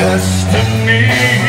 destiny.